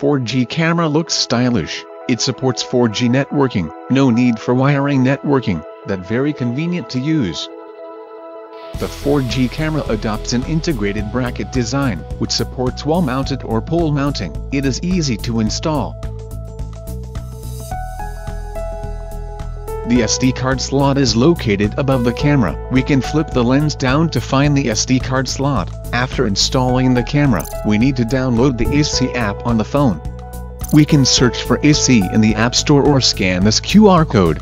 4G camera looks stylish. It supports 4G networking, no need for wiring networking, that very convenient to use. The 4G camera adopts an integrated bracket design, which supports wall-mounted or pole mounting. It is easy to install. The SD card slot is located above the camera. We can flip the lens down to find the SD card slot. After installing the camera, we need to download the AC app on the phone. We can search for AC in the App Store or scan this QR code.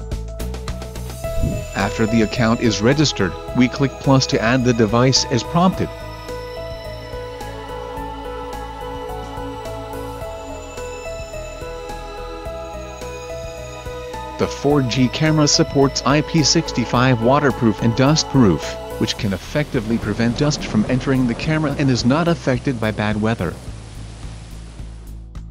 After the account is registered, we click plus to add the device as prompted. The 4G camera supports IP65 waterproof and dustproof, which can effectively prevent dust from entering the camera and is not affected by bad weather.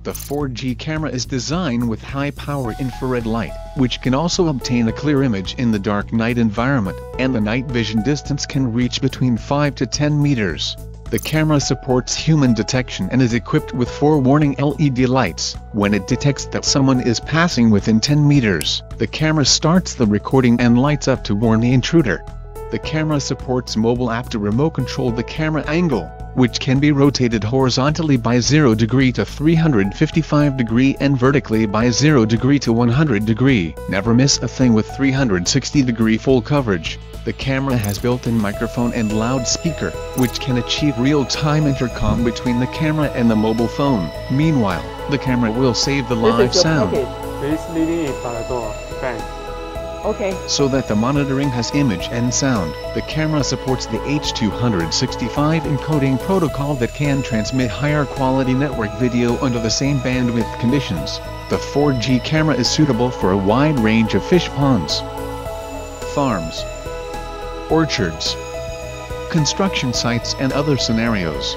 The 4G camera is designed with high-power infrared light, which can also obtain a clear image in the dark night environment, and the night vision distance can reach between 5 to 10 meters. The camera supports human detection and is equipped with four warning LED lights. When it detects that someone is passing within 10 meters, the camera starts the recording and lights up to warn the intruder. The camera supports mobile app to remote control the camera angle, which can be rotated horizontally by 0 degree to 355 degree and vertically by 0 degree to 100 degree. Never miss a thing with 360 degree full coverage. The camera has built-in microphone and loudspeaker, which can achieve real-time intercom between the camera and the mobile phone. Meanwhile, the camera will save the live This is your sound. package. Please leave it by the door. Thanks. Okay. So that the monitoring has image and sound, the camera supports the H265 encoding protocol that can transmit higher quality network video under the same bandwidth conditions. The 4G camera is suitable for a wide range of fish ponds, farms, orchards, construction sites and other scenarios.